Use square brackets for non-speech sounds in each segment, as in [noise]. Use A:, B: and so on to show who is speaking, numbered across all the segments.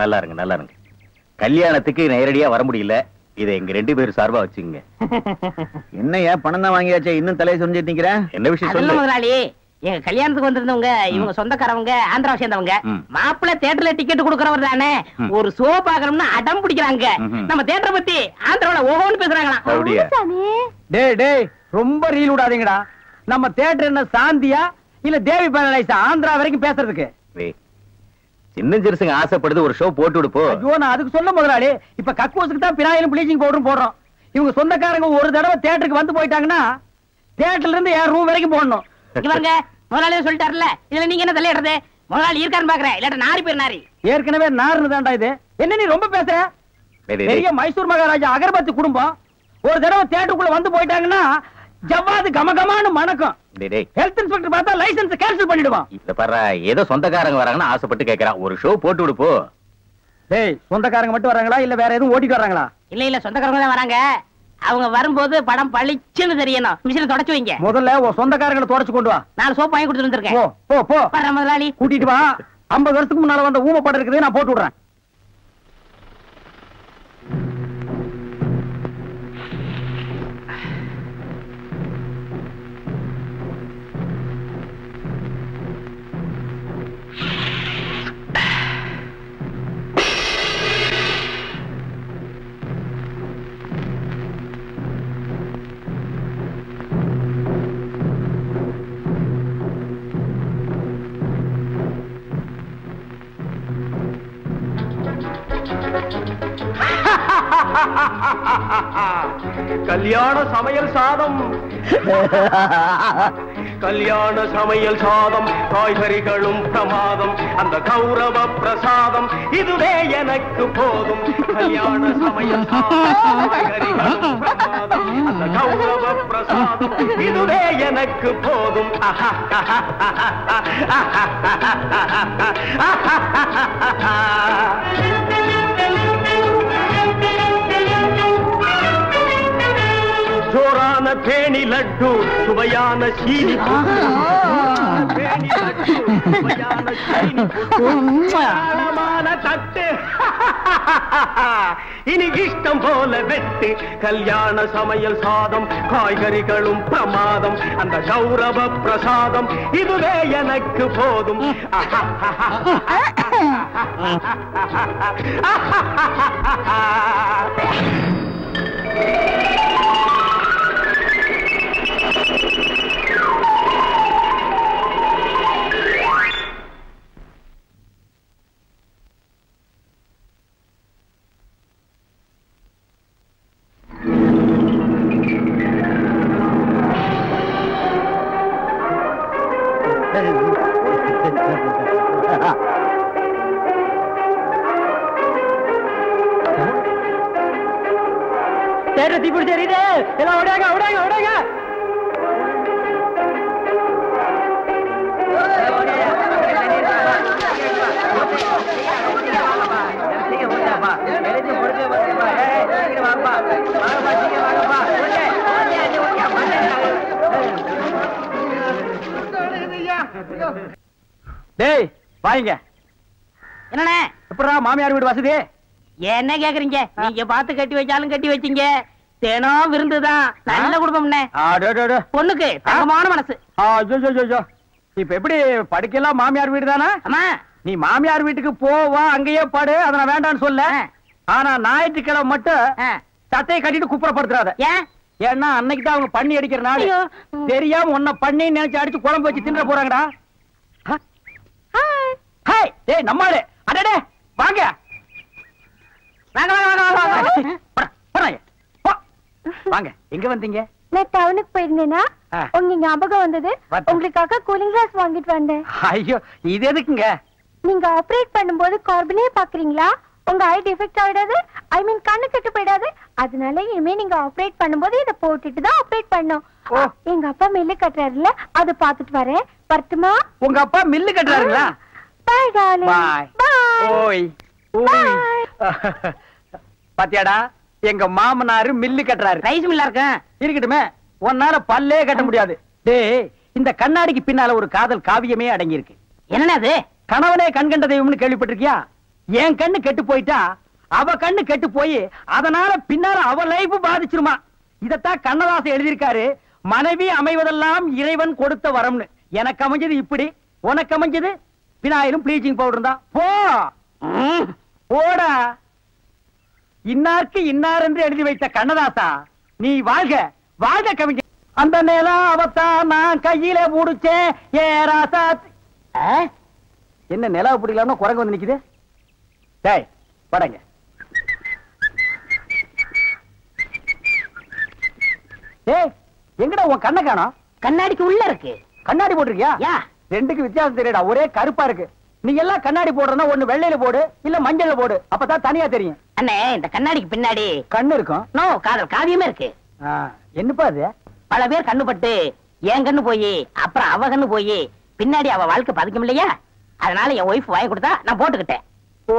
A: நல்லா இருங்க நல்லா இருங்க. கல்யாணத்துக்கு நேரடியா வர முடியல. இதை எங்க ரெண்டு பேரும் சார்பா வச்சுங்க [laughs]
B: என்னையா பணம் தான் வாங்கியாச்சே? இன்னும் தலையை சொரிஞ்சிட்டு நிக்கிறேன்
A: என்ன விஷயம் சொல்லு.
C: முதலாளி எங்க கல்யாணத்துக்கு வந்திருந்தவங்க இவங்க சொந்தக்காரவங்க ஆந்திராவை சேர்ந்தவங்க. மாப்பிள்ளை தியேட்டர்ல டிக்கெட் கொடுக்கறவர் தானே. ஒரு ஷோ பாக்கணும்னு அடம் பிடிக்கிறாங்க. நம்ம தியேட்டரை பத்தி ஆந்திராவுல ஓஹோன்னு பேசுறாங்களாம்.
D: டேய் டேய் ரொம்ப ரீல் விடாதீங்கடா. நம்ம தியேட்டர் என்ன சாந்தியா இல்ல தேவி பேரலைஸா ஆந்திரா வரைக்கும் பேசுறதுக்கு?
A: சின்ன சிறுசுங்க ஆசைப்படுது ஒரு ஷோ போட்டு விடு போ.
D: ஐயோ நான் அதுக்கு சொல்ல முதலாளி இப்ப கக்கூசுக்கு தான் பினாயிலும் ப்ளீச்சிங் பவுடரும் போடுறோம். இவங்க சொந்தக்காரங்க ஒரு தடவை தியேட்டருக்கு வந்து போயிட்டாங்கன்னா தியேட்டர்ல இருந்து என் ரூம் வரைக்கும் போடணும்?
C: இவங்க முதலாளி சொல்லிட்டாருல இதுல நீங்க என்ன தலையிடுறது? முதலாளி இருக்கான்னு பாக்குறேன் இல்லாட்ட நாரி பேர் நாரி.
D: ஏற்கனவே நார்னு தான்டா இது. என்ன நீ ரொம்ப பேசுற? பெரிய. மைசூர் மகாராஜா அகர்பத்தி குடும்பம் ஒரு தடவை தியேட்டருக்குள்ள வந்து போயிட்டாங்கன்னா ஜவ்வாது கமகமான்னு மணக்கும். ஹெல்த் இன்ஸ்பெக்டர் பார்த்தா லைசென்ஸ் கேன்சல் பண்ணிடுவான்.
A: இத பாரு ஏதோ சொந்தக்காரங்க வராங்கன்னு ஆசைப்பட்டு கேக்குறான். ஒரு ஷோ போட்டு விடு போ.
D: டேய் சொந்தக்காரங்க மட்டும் வராங்களா? இல்ல வேற எதுவும் ஓட்டிட்டு வராங்களா?
C: இல்ல இல்ல சொந்தக்காரங்க தான் வராங்க. அவங்க வரும்போது படம் பளிச்சுன்னு தெரியணும். மிஷினை தொடச்சு வைங்க.
D: முதல்ல சொந்தக்காரங்களை தொடச்சு கொண்டு வா.
C: நாலு சோப்பு வாங்கி கொடுத்துட்டு
D: போ
C: வந்திருக்கேன்
D: போ. போ
C: முதலாளி.
D: கூட்டிட்டு வா. ஐம்பது வருஷத்துக்கு முன்னால வந்த ஊம படம் இருக்குது நான் போட்டு விடுறேன். [laughs]
E: கல்யாண சமையல் சாதம். [laughs] கல்யாண சமையல் சாதம் காய்கறிகளும் பிரமாதம் அந்த கௌரவ பிரசாதம் இதுவே எனக்கு போதும். கல்யாண சமையல் காய்கறிகளும் பிரமாதம் அந்த கௌரவ பிரசாதம் இதுவே எனக்கு போதும். ஜோரான [laughs] தேனி லட்டு சுவையான சீனி தட்டு. [laughs] இனி இஷ்டம் போல வெட்டு. கல்யாண சமையல் சாதம் காய்கறிகளும் பிரமாதம். அந்த கௌரவ பிரசாதம் இதுவே எனக்கு போதும்.
D: தேட்டர் [laughs] தீப்பிடி தெரியுது எல்லாம் ஓடாங்க ஓடாங்க ஓடாங்க டேய் வாங்க.
C: என்னண்ணே?
D: எப்படா மாமியார் வீடு வசதி?
C: என்ன கேக்குறீங்க? நீங்க பார்த்து கட்டி வச்சாலும் கட்டி வச்சீங்க. தினம் விருந்துதான் நல்ல
D: ஆடோடோடோ
C: பொண்ணுக்கு தங்கமான மனசு.
D: இப்ப எப்படி படுக்கலாம் மாமியார் வீடு தானே? நீ மாமியார் வீட்டுக்கு போவா அங்கேயே படு. அதை நான் வேண்டாம்னு சொல்ல. ஆனா ஞாயிற்றுக்கிழமை மட்டும். சட்டையை கட்டிட்டு குப்புறப்படுத்துறாத.
C: ஏன்?
D: ஏன்னா அன்னைக்கு தான் அவங்க பண்ணி அடிக்கிற நாள். தெரியாம உன்னை பண்ணி நினைச்சு அடிச்சு குழம்பு வச்சு தின்ற போறாங்கடா? ஹாய். டேய் நம்மாளு. அடடே வாங்க.
C: வாங்க வாங்க வாங்க வாங்க வாங்க.
D: எங்க வந்தீங்க?
F: நான் டவுனுக்கு போயிருந்தேனா. உங்க ஞாபகம் வந்தது?
D: வந்து.
F: உங்களுக்காக கூலிங் கிளாஸ் வாங்கிட்டு வந்தேன்.
D: ஐயோ இது எதுக்குங்க?
F: நீங்க ஆபரேட் பண்ணும்போது கார்பனே பாக்குறீங்களா? உங்க ஐ டிஃபெக்ட் ஆயிடாது? ஐ மீன் கண்ணு கெட்டு அதனால இனிமே நீங்க ஆபரேட் பண்ணும்போது இத போட்டுட்டு தான் ஆபரேட் பண்ணும்.
D: ஓ.
F: எங்க அப்பா மில்லு கட்டுறாருல அத பாத்துட்டு வரேன். வரட்டுமா?
D: உங்க அப்பா மில்லு கட்டுறாருங்களா?
F: பாய் டார்லிங்
D: பாய் ஓய் ஓய். [laughs] பாத்தியாடா எங்க மாமனாரு மில்லு கட்டுறாரு.
C: ரைஸ் மில்லா இருக்கேன்
D: இருக்கட்டுமே உன்னால பல்லே கட்ட முடியாது. டேய் இந்த கண்ணாடிக்கு பின்னால ஒரு காதல் காவியமே அடங்கி இருக்கு
C: என்னண்ணே அது
D: கணவனே கண்கண்ட தெய்வம்னு கேள்விப்பட்டிருக்கியா? என் கண்ணு கெட்டு போயிட்டா அவ கண்ணு கெட்டு போய் அதனால பின்னால அவ லைஃப் பாதிச்சிருமா? இதத்தான் கண்ணதாசன் எழுதியிருக்காரு மனைவி அமைவதெல்லாம் இறைவன் கொடுத்த வரம்னு. எனக்கு அமைஞ்சது இப்படி. உனக்கு அமைஞ்சது? பினாயிலும் ப்ளீச்சிங் பவுடர் தான். போ! போடா. இன்னார்க்கு இன்னார் என்று எழுதி வைத்த கண்ணதாசா நீ வாழ்க. வாழ்க கவிஞர் அந்த நிலம் அவத்தான் நான் கையில முடிச்சேன் ஏ ராசா என்ன நிலவு பிடிக்கலாம்னு குரங்கு வந்து நிக்குது? டேய் படங்க. ஏய் எங்கடா உன் கண்ணை காணோம்?
C: கண்ணாடிக்கு உள்ள இருக்கு.
D: கண்ணாடி போட்டிருக்கியா?
C: யா.
D: ரெண்டுக்கு வித்தியாசம் தெரியடா ஒரே கருப்பா இருக்கு. நீ எல்லாம் கண்ணாடி போடுறதா ஒண்ணு வெள்ளையில போடு இல்ல மஞ்சள்ல போடு அப்பதான் தனியா தெரியும்.
C: அண்ணே இந்த கண்ணாடிக்கு பின்னாடி
D: கண்ணு இருக்கும்.
C: நோ காதல் காவியமே இருக்கு.
D: ஆ, என்னப்பா அது
C: பல பேர் கண்ணு பட்டு என் கண்ணு போய் அப்புறம் அவ கண்ணு போய் பின்னாடி அவ வாழ்க்கை பாதிக்கும் இல்லையா? அதனால என் ஒய்ஃப் வாங்கி கொடுத்தா நான் போட்டுக்கிட்டேன்.
D: ஓ.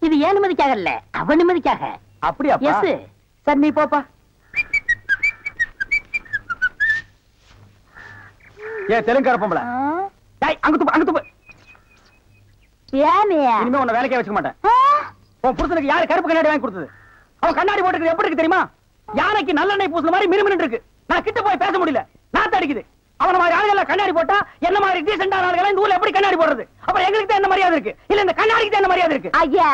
C: இது ஏன் நிம்மதிக்காக இல்ல? அவ நிம்மதிக்காக.
D: அப்படியாப்பா?
C: எஸ்
D: சரி நீ போப்பா. ஏ தெலுங்கார பொம்பளை டேய் அங்க துப்பு அங்க துப்பு
F: ஏனே
D: இனிமே உன்னை வேலைக்கே வச்சுக்க மாட்டேன் உன் புருஷனுக்கு யாரு கருப்பு கண்ணாடி வாங்கி கொடுத்தது அவன் கண்ணாடி போட்டுக்கிறது எப்படி இருக்கு தெரியுமா யானைக்கு நல்லெண்ணெய் பூசுன மாதிரி மினுமினு இருக்கு நான் கிட்ட போய் பேச முடியல நாத்து அடிக்குது அவன மாதிரி ஆளுகளை கண்ணாடி போட்டா என்ன மாதிரி டீசென்டான ஆளுகளை இந்த ஊர்ல எப்படி கண்ணாடி போடுறது அப்புறம் எங்களுக்கு தான் என்ன மரியாதை இருக்கு இல்ல இந்த கண்ணாடிக்கு தான் என்ன மரியாதை இருக்கு
F: అయ్యా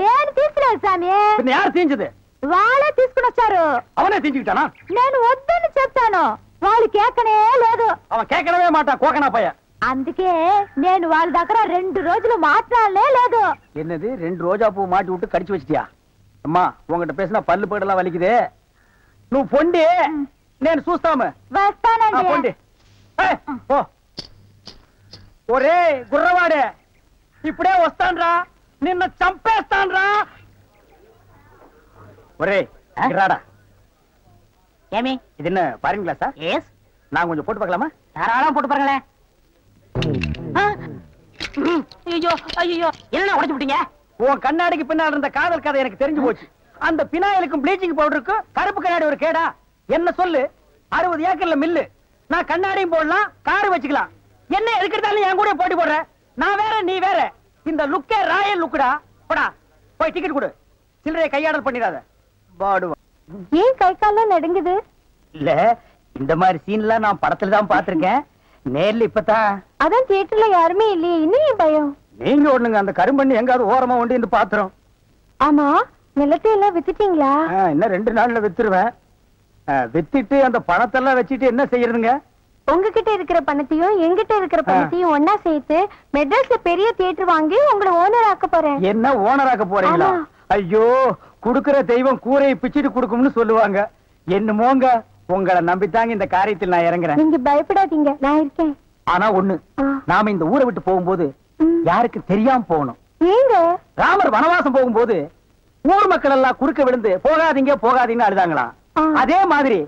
F: నేను తీసుకులేదు స్వామి
D: பின்ன யார் தீஞ்சது
F: వాళ్ళే తీసుకుని వచ్చారు
D: அவனே தீஞ்சுக்கிட்டானா
F: నేను వద్దని చెప్తాను వాళ్ళు కేకనే లేదు
D: அவன் கேட்கவே மாட்டான் கோக்கனா பையன்
F: అందుకే నేను వాళ్ళ దగ్గర రెండు రోజులు మాట్లాడలే లేదు
D: என்னது ரெண்டு ரோஜா பூ மாட்டி விட்டு கடிச்சு வச்சிட்டியா அம்மா உங்ககிட்ட பேசினா பல்லு படலாம் வலிக்குது నువ్వు పొండి నేను చూస్తాము ఆ,
F: వస్తానండి
D: పొండి ఏయ్, పో ఒరే గుర్రవాడే ఇప్పుడే వస్తాన్రా నిన్న చంపేస్తాన్రా ఒరే
C: ஆ?
D: రాడా
C: ஏமி
D: இது என்ன பாருங்களா சார்
C: எஸ்
D: நான் கொஞ்சம் போட்டு பார்க்கலாமா?
C: தாராளம் போட்டு பாருங்களேன் ஐயோ ஐயோ என்ன உடைச்சு விட்டீங்க?
D: உன் கண்ணாடிக்கு பின்னால் இருந்த காதல் கதை எனக்கு தெரிஞ்சு போச்சு. அந்த பினாயிலுக்கும் ப்ளீச்சிங் பவுடருக்கும் கருப்பு கண்ணாடி ஒரு கேடா. என்ன சொல்லு? அறுபது ஏக்கர்ல மில்லு. நான் கண்ணாடியும் போடலாம் கார் வச்சுக்கலாம். என்ன எதுக்கிறதாலும் என் கூட போட்டி போடுற? நான் வேற நீ வேற. இந்த லுக்கே ராயல் லுக்குடா போடா போய் டிக்கெட் கொடு. சில்லறையை கையாடல் பண்ணிடாத. பாடுவா.
F: ஏன் கை கால்லாம் நடுங்குது?
D: இல்ல இந்த மாதிரி சீன்லாம் நான் படத்துல தான் பாத்திருக்கேன் நேர்ல இப்பதான்.
F: அதான் தியேட்டர்ல யாருமே இல்லையே இன்னும் பயம்?
D: நீங்க ஒண்ணுங்க அந்த கரும்பண்ணி எங்காவது ஓரமா ஒண்டி இந்த பாத்திரம்.
F: ஆமா நிலத்தை எல்லாம் வித்துட்டீங்களா
D: இன்னும் ரெண்டு நாள்ல வித்துருவேன். வித்துட்டு அந்த பணத்தெல்லாம் வச்சுட்டு என்ன செய்யறதுங்க?
F: உங்ககிட்ட இருக்கிற பணத்தையும் எங்கிட்ட இருக்கிற பணத்தையும் ஒன்னா சேர்த்து மெட்ராஸ்ல பெரிய தியேட்டர் வாங்கி உங்களை ஓனர் ஆக்க போறேன்.
D: என்ன ஓனராக்க போறீங்களா?
F: ஆமா.
D: ஐயோ குடுக்கிற தெய்வம் கூரையை பிச்சுட்டு கொடுக்கும்னு சொல்லுவாங்க. என்னமோங்க உங்களை நம்பித்தாங்க இந்த காரியத்தில் நான் இறங்குறேன்.
F: நீங்க பயப்படாதீங்க நான் இருக்கேன்.
D: ஆனா ஒண்ணு. நாம இந்த ஊரை விட்டு போகும்போது
F: ம்.
D: யாருக்கும் தெரியாம போகணும். ராமர் வனவாசம் போகும்போது ஊர் மக்கள் எல்லாம் குறுக்க விழுந்து போகாதீங்க போகாதீங்கன்னு அழுதாங்களாம். அதே மாதிரி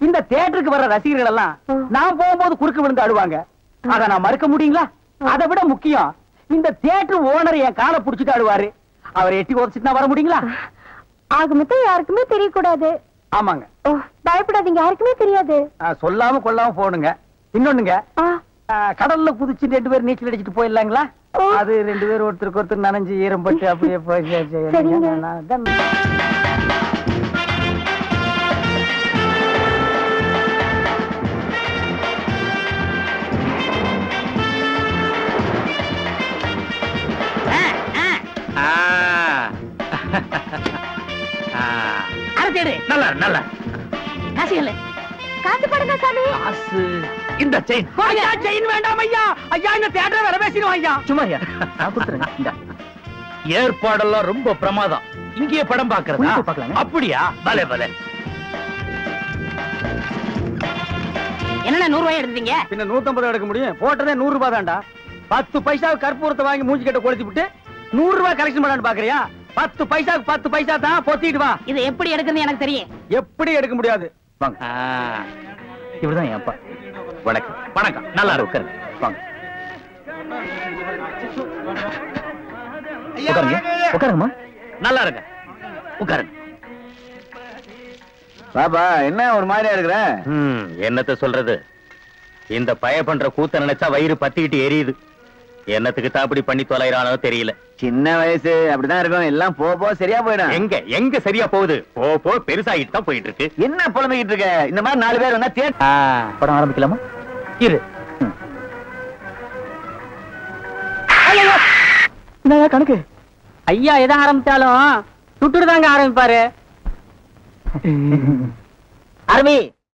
D: இந்த தியேட்டருக்கு வர்ற ரசிகர்கள் எல்லாம். நான் போகும்போது குறுக்க விழுந்து அழுவாங்க. அத நான் மறுக்க முடியுங்களா? அதை விட முக்கியம் இந்த தியேட்டர் ஓனர் என் காலை புடிச்சிட்டு அழுவாரு. அவர் எட்டி உதச்சிட்டு வர முடியுங்களா?
F: ஆக மொத்தம் யாருக்குமே தெரியக்கூடாது.
D: ஆமாங்க.
F: பயப்படாதீங்க யாருக்குமே தெரியாது.
D: சொல்லாம கொள்ளாம போகணுங்க. இன்னொன்னுங்க கடல்ல குதிச்சு ரெண்டு பேரும் நீச்சல் அடிச்சிட்டு போயிடலாங்களா. அது ரெண்டு பேரும் ஒருத்தருக்கு ஒருத்தர் நனைஞ்சு ஈரம் பட்டு அப்படியே போய்
C: தேடு
A: நல்லா நல்லா
C: காசு இல்லை.
F: காசு போடுங்க சாமி.
A: காசு. இந்த செயின்
D: ஐயா செயின் வேண்டாம் ஐயா. ஐயா இந்த தியேட்டர் வேற பேசிடுவோம் ஐயா.
A: சும்மா. நான் கொடுத்துறேன் இந்தா. ஏற்பாடெல்லாம் ரொம்ப பிரமாதம். இங்கேயே படம் பாக்குறதா
D: பார்க்கலாங்க.
A: அப்படியா? பலே பலே.
C: என்னண்ணா நூறு ரூபாய் எடுத்தீங்க
D: பின்ன நூத்தம்பது எடுக்க முடியும். போட்டதே நூறு ரூபாய் தான்டா. பத்து பைசாவுக்கு கற்பூரத்தை வாங்கி மூஞ்சி கட்ட கொளுத்தி விட்டு நூறு ரூபாய் கலெக்ஷன் பண்ணலான்னு பாக்குறியா? பத்து பைசாவுக்கு பத்து பைசா தான் பொத்திட்டு வா.
C: இது எப்படி எடுக்குன்னு எனக்கு தெரியும்.
D: எப்படி எடுக்க முடியாது?
A: வாங்க. இவர்தான் என் அப்பா. வணக்கம். வணக்கம். நல்லா இருக்கு வாங்க. உட்காருங்க. உட்காருங்கம்மா. நல்லா இருங்க. உட்காருங்க.
B: பாப்பா என்ன ஒரு மாதிரியா இருக்கிற?
A: ம், என்னத்த சொல்றது? இந்த பய பண்ற கூத்த நினைச்சா வயிறு பத்திக்கிட்டு எரியுது. என்னத்துக்கு தான் அப்படி பண்ணி தொலைறானோ தெரியல.
B: சின்ன வயசு அப்படிதான் இருக்கும். எல்லாம் போ போ சரியா போயிடும்.
A: எங்க எங்க சரியா போகுது? போ போ பெருசாகிட்டு தான் போயிட்டு இருக்கு
B: என்ன புலம்பிக்கிட்டு இருக்க? இந்த மாதிரி நாலு பேர் வந்தா தேட்
G: படம் ஆரம்பிக்கலாமா?
A: இரு.
G: கணக்கு. ஐயா எதை ஆரம்பிச்சாலும் சுட்டுட்டு தாங்க ஆரம்பிப்பாரு. [laughs]
C: அருவி!